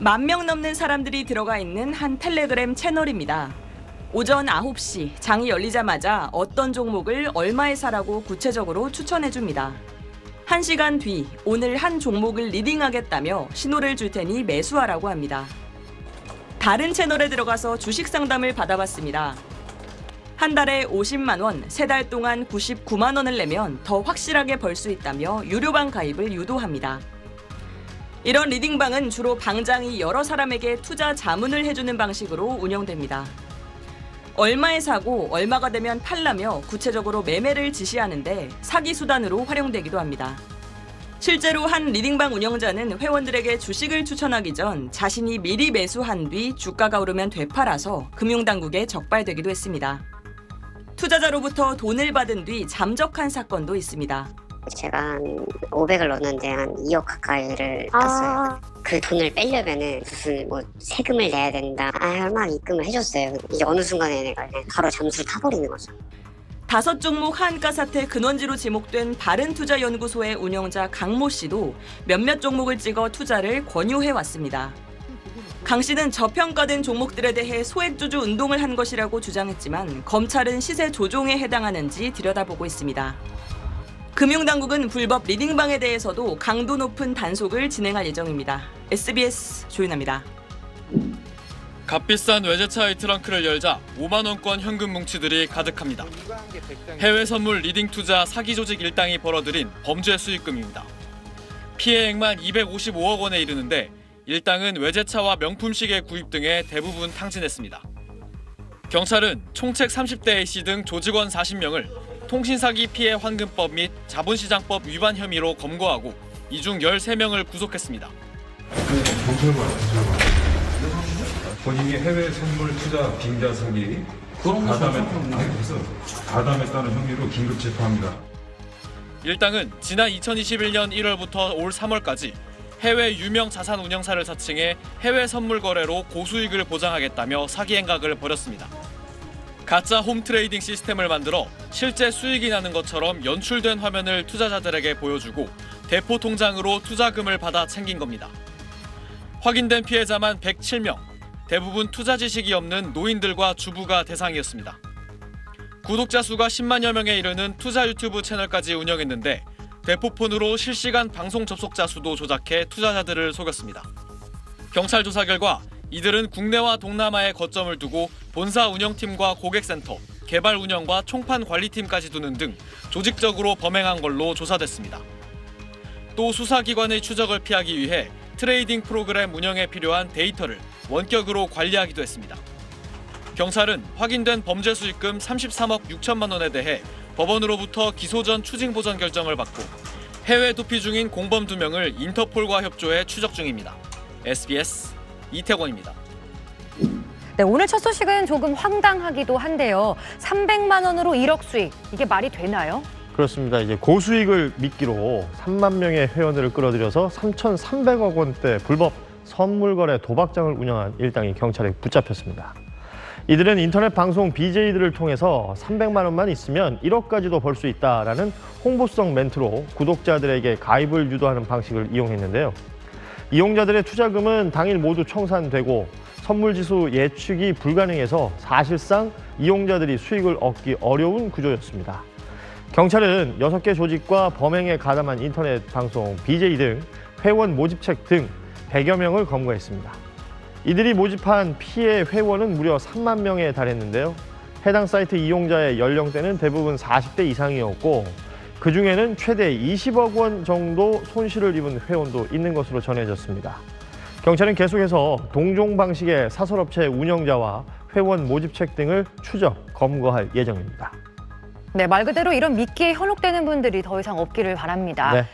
만 명 넘는 사람들이 들어가 있는 한 텔레그램 채널입니다. 오전 9시 장이 열리자마자 어떤 종목을 얼마에 사라고 구체적으로 추천해 줍니다. 1시간 뒤 오늘 한 종목을 리딩하겠다며 신호를 줄 테니 매수하라고 합니다. 다른 채널에 들어가서 주식 상담을 받아봤습니다. 한 달에 50만 원, 세 달 동안 99만 원을 내면 더 확실하게 벌 수 있다며 유료방 가입을 유도합니다. 이런 리딩방은 주로 방장이 여러 사람에게 투자 자문을 해주는 방식으로 운영됩니다. 얼마에 사고 얼마가 되면 팔라며 구체적으로 매매를 지시하는데 사기 수단으로 활용되기도 합니다. 실제로 한 리딩방 운영자는 회원들에게 주식을 추천하기 전 자신이 미리 매수한 뒤 주가가 오르면 되팔아서 금융당국에 적발되기도 했습니다. 투자자로부터 돈을 받은 뒤 잠적한 사건도 있습니다. 제가 한 500을 넣었는데 한 2억 가까이를 땄어요. 그 돈을 빼려면은 무슨 뭐 세금을 내야 된다. 아, 얼마 입금을 해줬어요. 이제 어느 순간에 내가 그냥 바로 잠수를 타버리는 거죠. 다섯 종목 한가 사태 근원지로 지목된 바른투자연구소의 운영자 강모 씨도 몇몇 종목을 찍어 투자를 권유해 왔습니다. 강 씨는 저평가된 종목들에 대해 소액주주 운동을 한 것이라고 주장했지만 검찰은 시세 조종에 해당하는지 들여다보고 있습니다. 금융당국은 불법 리딩방에 대해서도 강도 높은 단속을 진행할 예정입니다. SBS 조윤아입니다. 값비싼 외제차의 트렁크를 열자 5만 원권 현금 뭉치들이 가득합니다. 해외 선물 리딩 투자 사기 조직 일당이 벌어들인 범죄 수익금입니다. 피해액만 255억 원에 이르는데 일당은 외제차와 명품 시계 구입 등에 대부분 탕진했습니다. 경찰은 총책 30대 A씨 등 조직원 40명을 통신사기 피해 환급법 및 자본시장법 위반 혐의로 검거하고 이중 13명을 구속했습니다. 본인이 해외 선물 투자 빙자 사기 가담했다는 혐의로 긴급 체포합니다. 일당은 지난 2021년 1월부터 올 3월까지 해외 유명 자산 운영사를 사칭해 해외 선물 거래로 고수익을 보장하겠다며 사기 행각을 벌였습니다. 가짜 홈 트레이딩 시스템을 만들어 실제 수익이 나는 것처럼 연출된 화면을 투자자들에게 보여주고 대포 통장으로 투자금을 받아 챙긴 겁니다. 확인된 피해자만 107명, 대부분 투자 지식이 없는 노인들과 주부가 대상이었습니다. 구독자 수가 10만여 명에 이르는 투자 유튜브 채널까지 운영했는데 대포폰으로 실시간 방송 접속자 수도 조작해 투자자들을 속였습니다. 경찰 조사 결과 이들은 국내와 동남아에 거점을 두고 본사 운영팀과 고객센터, 개발 운영과 총판 관리팀까지 두는 등 조직적으로 범행한 걸로 조사됐습니다. 또 수사기관의 추적을 피하기 위해 트레이딩 프로그램 운영에 필요한 데이터를 원격으로 관리하기도 했습니다. 경찰은 확인된 범죄 수익금 33억 6천만 원에 대해 법원으로부터 기소 전 추징 보전 결정을 받고 해외 도피 중인 공범 두 명을 인터폴과 협조해 추적 중입니다. SBS 이태권입니다. 네, 오늘 첫 소식은 조금 황당하기도 한데요. 300만 원으로 1억 수익. 이게 말이 되나요? 그렇습니다. 이제 고수익을 미끼로 3만 명의 회원들을 끌어들여서 3,300억 원대 불법 선물 거래 도박장을 운영한 일당이 경찰에 붙잡혔습니다. 이들은 인터넷 방송 BJ들을 통해서 300만 원만 있으면 1억까지도 벌 수 있다라는 홍보성 멘트로 구독자들에게 가입을 유도하는 방식을 이용했는데요. 이용자들의 투자금은 당일 모두 청산되고 선물 지수 예측이 불가능해서 사실상 이용자들이 수익을 얻기 어려운 구조였습니다. 경찰은 6개 조직과 범행에 가담한 인터넷 방송 BJ 등 회원 모집책 등 100여 명을 검거했습니다. 이들이 모집한 피해 회원은 무려 3만 명에 달했는데요. 해당 사이트 이용자의 연령대는 대부분 40대 이상이었고 그중에는 최대 20억 원 정도 손실을 입은 회원도 있는 것으로 전해졌습니다. 경찰은 계속해서 동종 방식의 사설업체 운영자와 회원 모집책 등을 추적, 검거할 예정입니다. 네, 말 그대로 이런 미끼에 현혹되는 분들이 더 이상 없기를 바랍니다. 네.